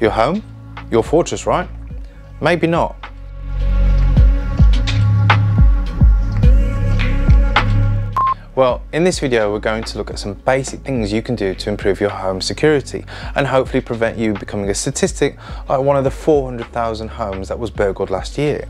Your home? Your fortress, right? Maybe not. Well, in this video, we're going to look at some basic things you can do to improve your home security and hopefully prevent you becoming a statistic like one of the 400,000 homes that was burgled last year.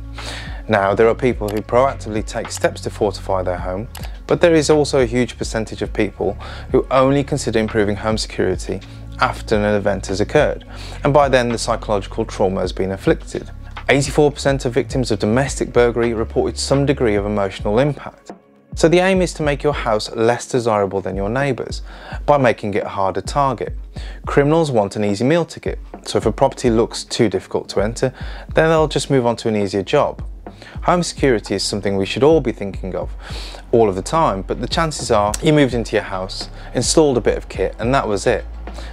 Now, there are people who proactively take steps to fortify their home, but there is also a huge percentage of people who only consider improving home security after an event has occurred, and by then the psychological trauma has been inflicted. 84% of victims of domestic burglary reported some degree of emotional impact. So the aim is to make your house less desirable than your neighbours by making it a harder target. Criminals want an easy meal ticket, so if a property looks too difficult to enter, then they'll just move on to an easier job. Home security is something we should all be thinking of all of the time, but the chances are you moved into your house, installed a bit of kit, and that was it.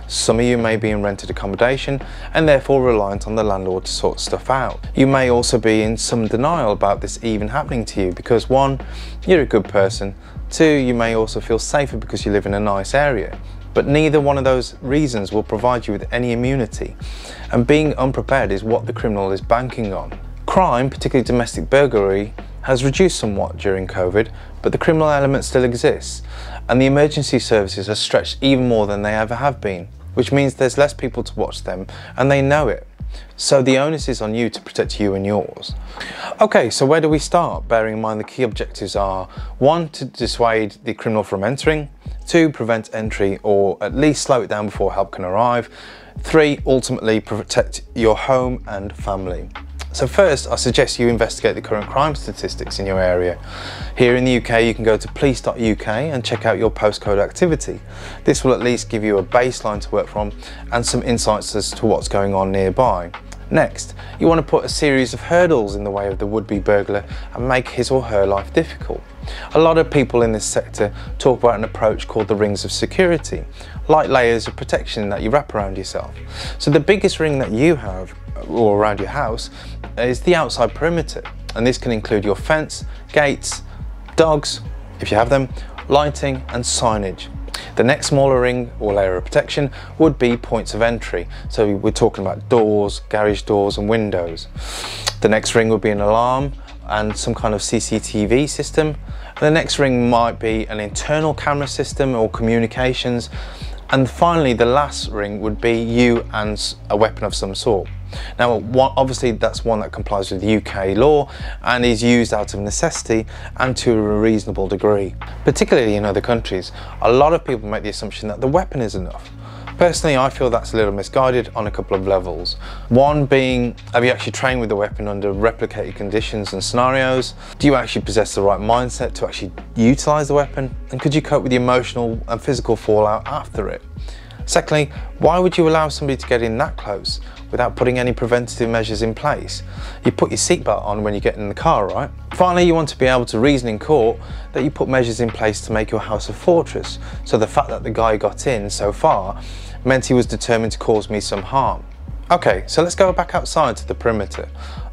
Some of you may be in rented accommodation and therefore reliant on the landlord to sort stuff out. You may also be in some denial about this even happening to you because one, you're a good person, two, you may also feel safer because you live in a nice area. But neither one of those reasons will provide you with any immunity. And being unprepared is what the criminal is banking on. Crime, particularly domestic burglary, has reduced somewhat during COVID, but the criminal element still exists and the emergency services are stretched even more than they ever have been, which means there's less people to watch them and they know it. So the onus is on you to protect you and yours. Okay, so where do we start? Bearing in mind the key objectives are one, to dissuade the criminal from entering, two, prevent entry or at least slow it down before help can arrive, three, ultimately protect your home and family. So first, I suggest you investigate the current crime statistics in your area. Here in the UK, you can go to police.uk and check out your postcode activity. This will at least give you a baseline to work from and some insights as to what's going on nearby. Next, you want to put a series of hurdles in the way of the would-be burglar and make his or her life difficult. A lot of people in this sector talk about an approach called the rings of security, light layers of protection that you wrap around yourself. So the biggest ring that you have or around your house is the outside perimeter. And this can include your fence, gates, dogs, if you have them, lighting and signage. The next smaller ring or layer of protection would be points of entry. So we're talking about doors, garage doors and windows. The next ring would be an alarm and some kind of CCTV system. The next ring might be an internal camera system or communications. And finally, the last ring would be you and a weapon of some sort. Now, obviously that's one that complies with UK law and is used out of necessity and to a reasonable degree. Particularly in other countries, a lot of people make the assumption that the weapon is enough. Personally, I feel that's a little misguided on a couple of levels. One being, have you actually trained with the weapon under replicated conditions and scenarios? Do you actually possess the right mindset to actually utilize the weapon? And could you cope with the emotional and physical fallout after it? Secondly, why would you allow somebody to get in that close without putting any preventative measures in place? You put your seatbelt on when you get in the car, right? Finally, you want to be able to reason in court that you put measures in place to make your house a fortress. So the fact that the guy got in so far meant he was determined to cause me some harm. Okay, so let's go back outside to the perimeter.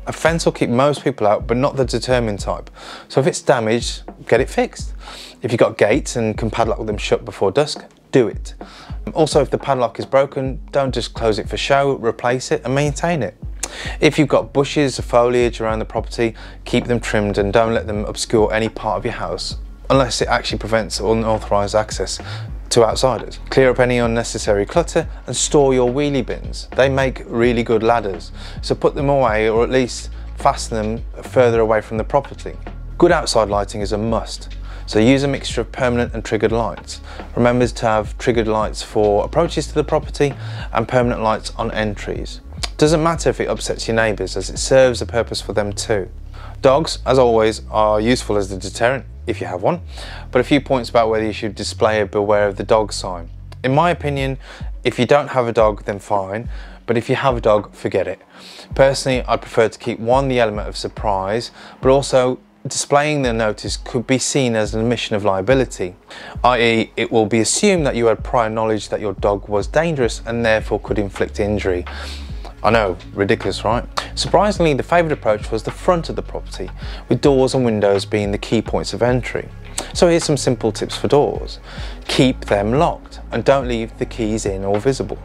A fence will keep most people out, but not the determined type. So if it's damaged, get it fixed. If you've got gates and can padlock them shut before dusk, do it. Also, if the padlock is broken, don't just close it for show, replace it and maintain it. If you've got bushes or foliage around the property, keep them trimmed and don't let them obscure any part of your house unless it actually prevents unauthorised access to outsiders. Clear up any unnecessary clutter and store your wheelie bins. They make really good ladders, so put them away or at least fasten them further away from the property. Good outside lighting is a must. So use a mixture of permanent and triggered lights. Remember to have triggered lights for approaches to the property and permanent lights on entries. Doesn't matter if it upsets your neighbours as it serves a purpose for them too. Dogs, as always, are useful as a deterrent if you have one, but a few points about whether you should display a beware of the dog sign. In my opinion, if you don't have a dog, then fine, but if you have a dog, forget it. Personally, I prefer to keep one, the element of surprise, but also displaying the notice could be seen as an admission of liability, i.e. it will be assumed that you had prior knowledge that your dog was dangerous and therefore could inflict injury. I know, ridiculous, right? Surprisingly, the favoured approach was the front of the property, with doors and windows being the key points of entry. So here's some simple tips for doors. Keep them locked and don't leave the keys in or visible.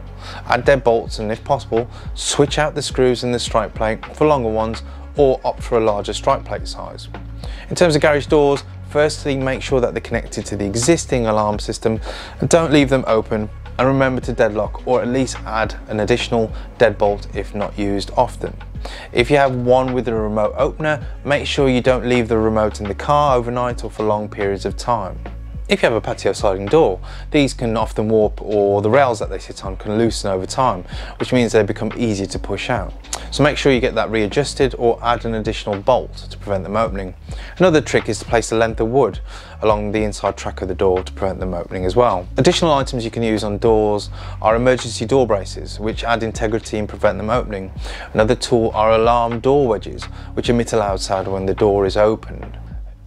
Add deadbolts and if possible, switch out the screws in the strike plate for longer ones or opt for a larger strike plate size. In terms of garage doors, firstly make sure that they're connected to the existing alarm system and don't leave them open and remember to deadlock or at least add an additional deadbolt if not used often. If you have one with a remote opener, make sure you don't leave the remote in the car overnight or for long periods of time. If you have a patio sliding door, these can often warp or the rails that they sit on can loosen over time, which means they become easier to push out. So make sure you get that readjusted or add an additional bolt to prevent them opening. Another trick is to place a length of wood along the inside track of the door to prevent them opening as well. Additional items you can use on doors are emergency door braces, which add integrity and prevent them opening. Another tool are alarm door wedges, which emit a loud sound when the door is opened.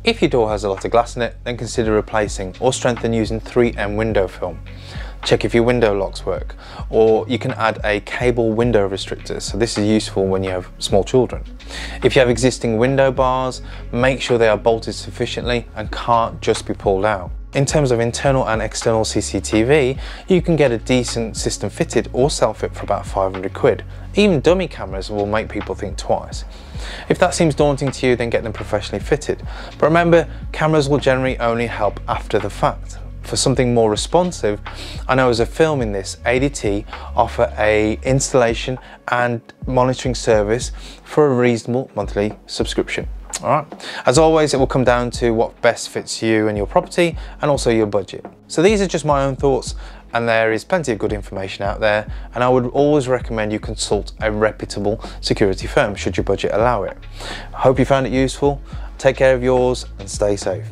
If your door has a lot of glass in it, then consider replacing or strengthen using 3M window film. Check if your window locks work, or you can add a cable window restrictor, so this is useful when you have small children. If you have existing window bars, make sure they are bolted sufficiently and can't just be pulled out. In terms of internal and external CCTV, you can get a decent system fitted or self-fit for about 500 quid. Even dummy cameras will make people think twice. If that seems daunting to you, then get them professionally fitted. But remember, cameras will generally only help after the fact. For something more responsive, I know as a film in this, ADT offer a installation and monitoring service for a reasonable monthly subscription. All right. As always, it will come down to what best fits you and your property and also your budget. So these are just my own thoughts and there is plenty of good information out there and I would always recommend you consult a reputable security firm should your budget allow it. I hope you found it useful. Take care of yours and stay safe.